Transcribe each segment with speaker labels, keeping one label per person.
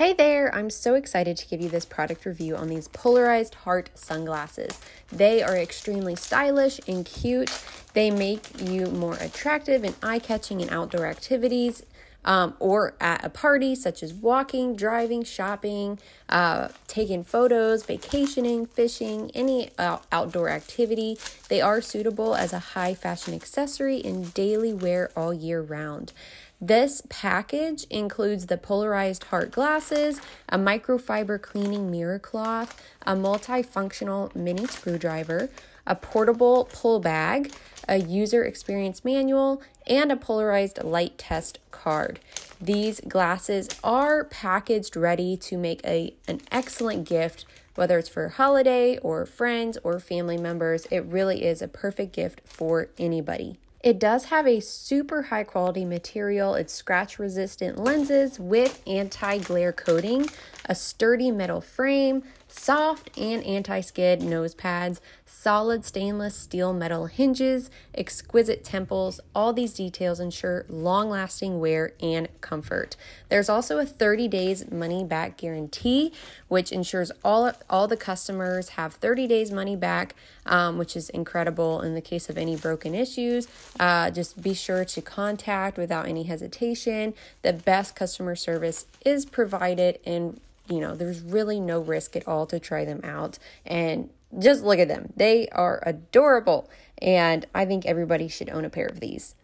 Speaker 1: Hey there, I'm so excited to give you this product review on these polarized heart sunglasses. They are extremely stylish and cute. They make you more attractive and eye catching in outdoor activities. Um, or at a party, such as walking, driving, shopping, uh, taking photos, vacationing, fishing, any uh, outdoor activity. They are suitable as a high fashion accessory in daily wear all year round. This package includes the polarized heart glasses, a microfiber cleaning mirror cloth, a multifunctional mini screwdriver, a portable pull bag, a user experience manual, and a polarized light test card. These glasses are packaged ready to make a, an excellent gift, whether it's for holiday or friends or family members. It really is a perfect gift for anybody. It does have a super high quality material. It's scratch resistant lenses with anti glare coating, a sturdy metal frame, soft and anti skid nose pads, solid stainless steel metal hinges, exquisite temples. All these details ensure long lasting wear and comfort. There's also a 30 days money back guarantee, which ensures all, all the customers have 30 days money back, um, which is incredible in the case of any broken issues. Uh, just be sure to contact without any hesitation. The best customer service is provided and you know, there's really no risk at all to try them out. And just look at them. They are adorable. And I think everybody should own a pair of these.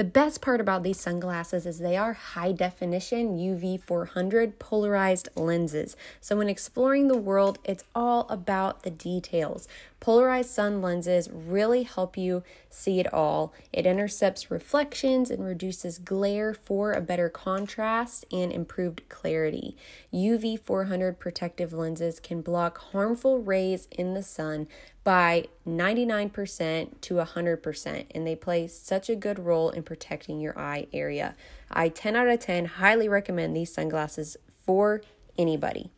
Speaker 1: The best part about these sunglasses is they are high definition UV 400 polarized lenses. So, when exploring the world, it's all about the details. Polarized sun lenses really help you see it all. It intercepts reflections and reduces glare for a better contrast and improved clarity. UV 400 protective lenses can block harmful rays in the sun by 99% to 100%, and they play such a good role in protecting your eye area. I 10 out of 10 highly recommend these sunglasses for anybody.